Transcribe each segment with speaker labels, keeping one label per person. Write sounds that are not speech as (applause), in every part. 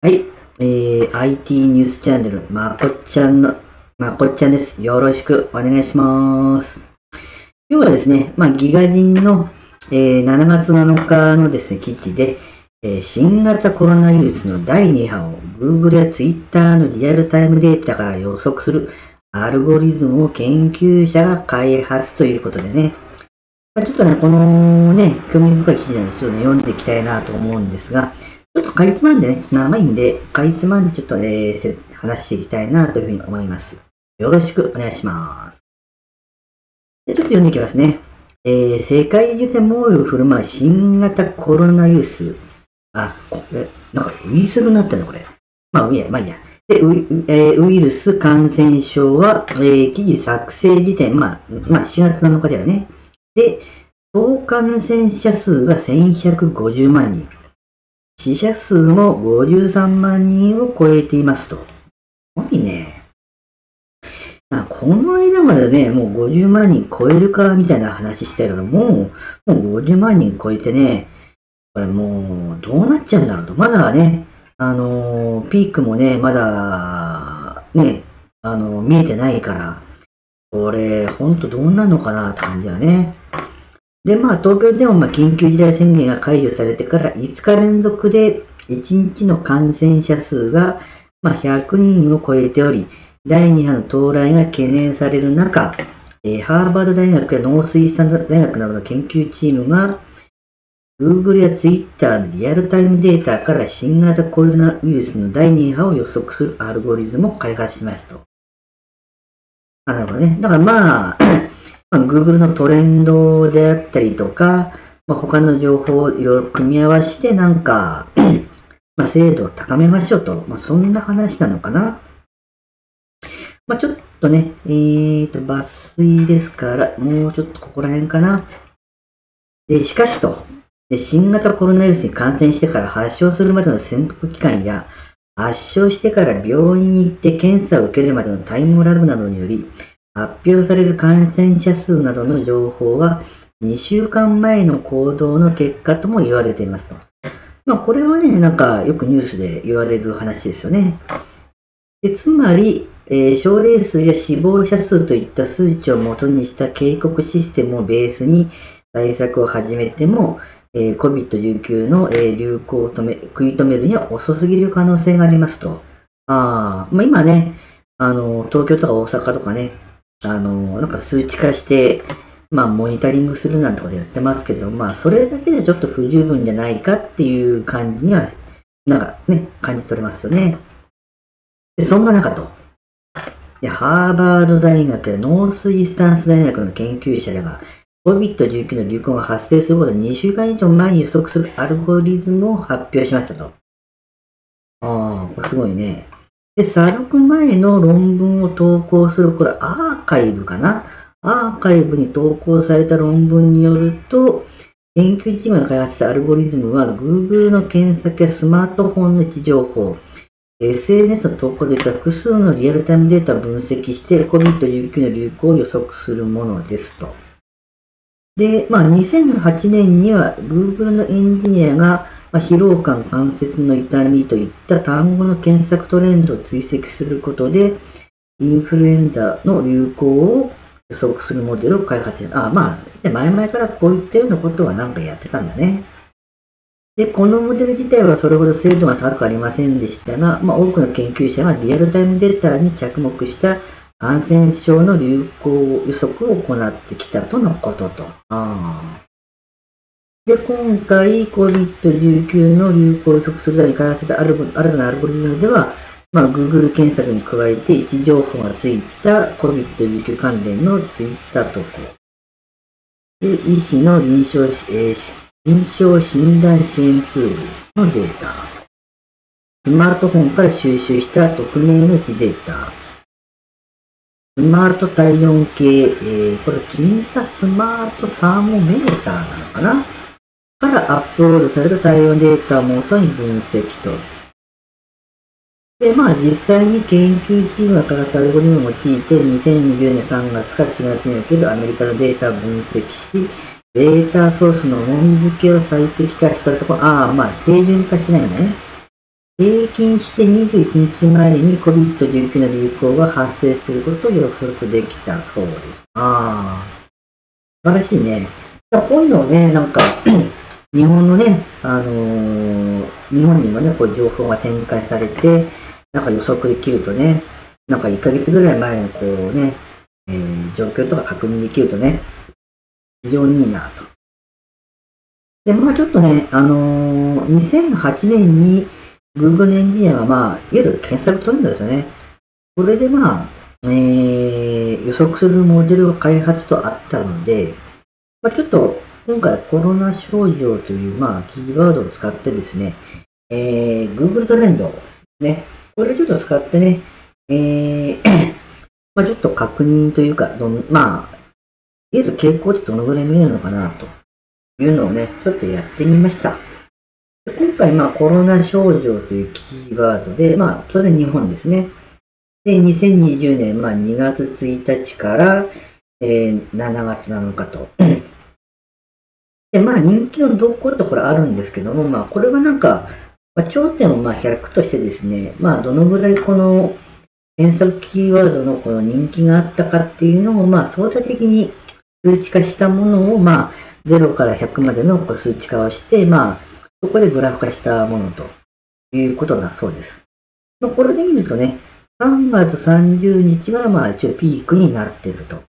Speaker 1: はい。えー、IT ニュースチャンネル、まこっちゃんの、まこっちゃんです。よろしくお願いします。今日はですね、まあ、ギガ人の、えー7月7日のですね、記事で、えー新型コロナウイルスの第2波を Google や Twitter のリアルタイムデータから予測するアルゴリズムを研究者が開発ということでね、まあちょっとね、このね、興味深い記事なんで、ちょっとね、読んでいきたいなと思うんですが、ちょっとかいつまんでね、ちょっと長いんで、かいつまんでちょっとね、せ話していきたいなというふうに思います。よろしくお願いします。でちょっと読んでいきますね。えー、世界中で猛威を振る舞う新型コロナウイルス。あ、こえ、なんかウイルになってんのこれ。まあ、いいや、まあいいや。で、ウイ,、えーウイルス感染症は、えー記事作成時点、まあ、まあ、4月7日だよね。で、総感染者数が1150万人。死者数も53万人を超えていますと。すごいね。あこの間までね、もう50万人超えるかみたいな話してたけど、もう、もう50万人超えてね、これもう、どうなっちゃうんだろうと。まだね、あのーピークもね、まだ、ね、あのー見えてないから、これ、ほんとどうなるのかなって感じだね。で、まあ、東京でもまあ緊急事態宣言が解除されてから5日連続で1日の感染者数がまあ100人を超えており、第2波の到来が懸念される中、えーハーバード大学やノースイースタン大学などの研究チームが、Google や Twitter のリアルタイムデータから新型コロナウイルスの第2波を予測するアルゴリズムを開発しましたと。あ、なるほどね。だからまあ、まあ、Google のトレンドであったりとか、まあ、他の情報をいろいろ組み合わせてなんか、(clears throat) まあ、精度を高めましょうと。まあ、そんな話なのかな。まあ、ちょっとね、えーと、抜粋ですから、もうちょっとここら辺かな。で、しかしと、で新型コロナウイルスに感染してから発症するまでの潜伏期間や、発症してから病院に行って検査を受けるまでのタイムラグなどにより、発表される感染者数などの情報は、2週間前の行動の結果とも言われていますと。まあ、これはね、なんかよくニュースで言われる話ですよね。でつまり、えー症例数や死亡者数といった数値を元にした警告システムをベースに対策を始めても、えー COVID-19 の、えー流行を止め食い止めるには遅すぎる可能性がありますと。あ、まあ今ね、あの、東京とか大阪とかね、あの、なんか数値化して、まあ、モニタリングするなんてことやってますけど、まあ、それだけでちょっと不十分じゃないかっていう感じには、なんかね、感じ取れますよね。で、そんな中と、でハーバード大学やノースイースタンス大学の研究者らが、COVID-19 の流行が発生することを2週間以上前に予測するアルゴリズムを発表しましたと。ああ、これすごいね。で、査読前の論文を投稿する、これアーカイブかな？アーカイブに投稿された論文によると、研究チームが開発したアルゴリズムは Google の検索やスマートフォンの位置情報、SNS の投稿で複数のリアルタイムデータを分析して COVID-19 の流行を予測するものですと。で、まあ、2008年には Google のエンジニアが、まあ、疲労感、関節の痛みといった単語の検索トレンドを追跡することで、インフルエンザの流行を予測するモデルを開発した。あ、まあ、前々からこういったようなことはなんかやってたんだね。で、このモデル自体はそれほど精度が高くありませんでしたが、まあ、多くの研究者がリアルタイムデータに着目した感染症の流行予測を行ってきたとのことと。あで、今回 COVID-19 の流行を予測するために開発されたアルゴ新たなアルゴリズムでは、まあ、Google 検索に加えて位置情報がついた COVID-19 関連の Twitter 投稿。で、医師の臨床、えー臨床診断支援ツールのデータ。スマートフォンから収集した匿名の位置データ。スマート体温計、えーこれ、僅差スマートサーモメーターなのかな？からアップロードされた体温データをもとに分析と。で、まあ実際に研究チームが開発アルゴリムを用いて2020年3月から4月におけるアメリカのデータを分析し、データソースの重み付けを最適化したところ、ああ、まあ平準化してないんだね。平均して21日前に COVID-19 の流行が発生することを予測できたそうです。ああ、素晴らしいね。こういうのをね、なんか日本のね、あのー、日本にもね、こう情報が展開されて、なんか予測できるとね、なんか1ヶ月ぐらい前のこうね、えー、状況とか確認できるとね、非常にいいなと。で、まあちょっとね、あのー、2008年に Google エンジニアが、まあ、いわゆる検索トレンドですよね。これでまあ、えー、予測するモデルを開発とあったので、まあ、ちょっと今回コロナ症状という、まあ、キーワードを使ってですね、えー、Google トレンド、ね、これちょっと使ってね、えー (coughs) まあちょっと確認というか、どまあ、いわゆる傾向ってどのぐらい見えるのかなというのをね、ちょっとやってみました。今回、まあ、コロナ症状というキーワードで、まあ、当然日本ですね。で、2020年、まあ、2月1日から、えー、7月7日と。で、まあ、人気の動向ってこれあるんですけども、まあ、これはなんか、まあ、頂点をまあ100としてですね、まあ、どのぐらいこの検索キーワードのこの人気があったかっていうのを、まあ、相対的に数値化したものを、まあ、0から100までの数値化をして、まあ、そこでグラフ化したものということだそうです。まあ、これで見るとね、3月30日がまあ一応ピークになっていると。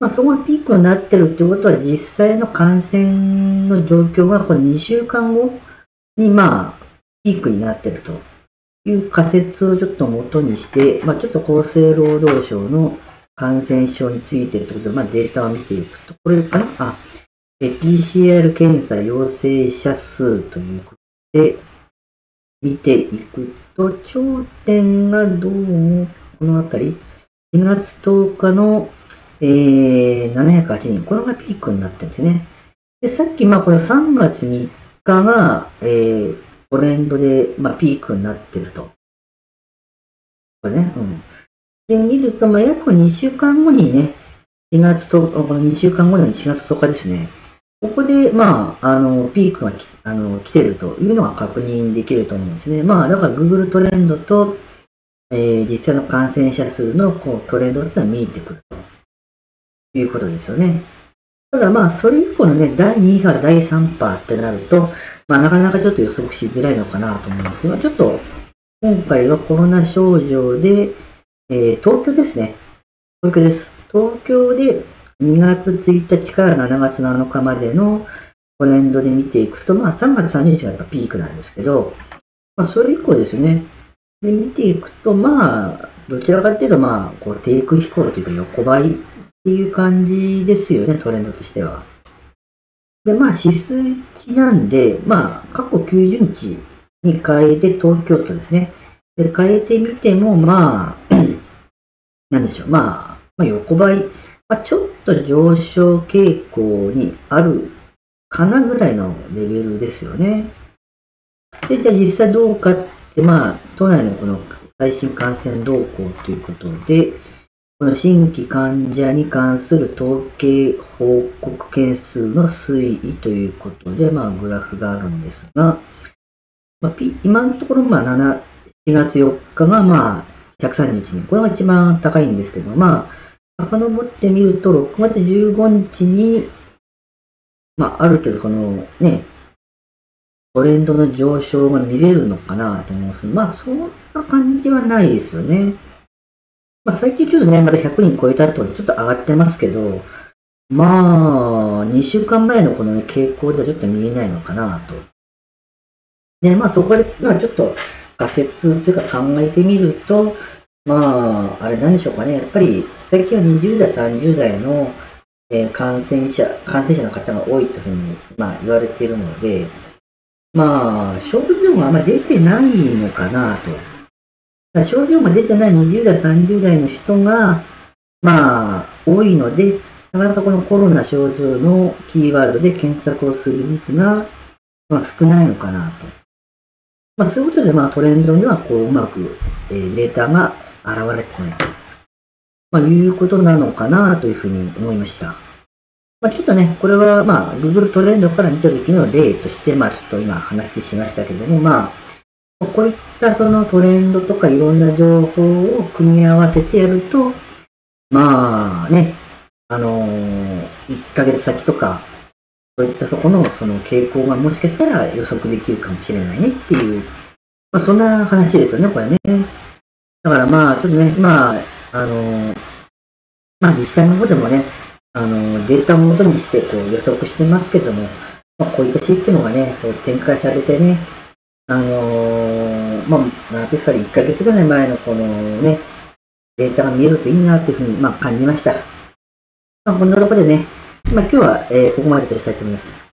Speaker 1: まあ、そこがピークになってるってことは実際の感染の状況がこれ2週間後にまあピークになってるという仮説をちょっと元にして、まあ、ちょっと厚生労働省の感染症についてということで、まあ、データを見ていくと、これかな？あ、PCR 検査陽性者数ということで見ていくと、頂点がどうもこのあたり、4月10日の、えー、708人、これがピークになってるんですね。で、さっき、まあ、この3月3日が、えー、トレンドで、まあ、ピークになってると。これね、うん。で、見ると、まあ、約2週間後にね、4月と、この2週間後の4月10日ですね。ここで、まあ、あの、ピークがきあの来てるというのが確認できると思うんですね。まあ、だから Google トレンドと、えー、実際の感染者数のこうトレンドっていうのは見えてくるとということですよね。ただまあ、それ以降のね、第2波、第3波ってなると、まあ、なかなかちょっと予測しづらいのかなと思うんですけど、ちょっと、今回はコロナ症状で、えー、東京ですね。東京です。東京で2月1日から7月7日までのトレンドで見ていくと、まあ3月30日がやっぱピークなんですけど、まあそれ以降ですね。で、見ていくと、まあ、どちらかっていうと、まあ、こう、低空飛行というか横ばいっていう感じですよね、トレンドとしては。で、まあ、指数値なんで、まあ、過去90日に変えて東京都ですね。で、変えてみても、まあ、(clears throat) なんでしょう、まあ、まあ、横ばい、まあ、ちょっと上昇傾向にあるかなぐらいのレベルですよね。で、じゃあ実際どうかって、まあ、都内のこの最新感染動向ということで、新規患者に関する統計報告件数の推移ということで、まあ、グラフがあるんですが、まあ、今のところ、まあ、7、4月4日が、まあ、131人。これが一番高いんですけど、まあ、遡ってみると、6月15日に、まあ、ある程度このね、トレンドの上昇が見れるのかなと思うんですけど、まあ、そんな感じはないですよね。まあ、最近ちょっとね、まだ100人超えたってことちょっと上がってますけど、まあ、2週間前のこのね、傾向ではちょっと見えないのかなと。で、まあそこで、まあちょっと仮説というか考えてみると、まあ、あれなんでしょうかね。やっぱり、最近は20代、30代の、えー、感染者、感染者の方が多いというふうに、まあ言われているので、まあ、症状があんまり出てないのかなと。症状が出てない20代、30代の人が、まあ、多いので、なかなかこのコロナ症状のキーワードで検索をする率が、まあ、少ないのかなと。まあ、そういうことで、まあ、トレンドには、こう、うまく、えー、データが現れてないと。まあ、いうことなのかなというふうに思いました。まあ、ちょっとね、これは、まあ、Google トレンドから見た時の例として、まあ、ちょっと今話しましたけども、まあ、こういったそのトレンドとかいろんな情報を組み合わせてやると、まあね、あのー、1ヶ月先とか、そういったそこのその傾向がもしかしたら予測できるかもしれないねっていう、まあそんな話ですよね、これね。だからまあ、ちょっとね、まあ、あのー、まあ自治体の方でもね、あのー、データを元にしてこう予測してますけども、まあ、こういったシステムがね、展開されてね、あのー、まあ、まあですかに、1ヶ月ぐらい前のこのね、データが見えるといいなというふうに、まあ、感じました。まあ、こんなところでね、まあ、今日は、えー、ここまでとしたいと思います。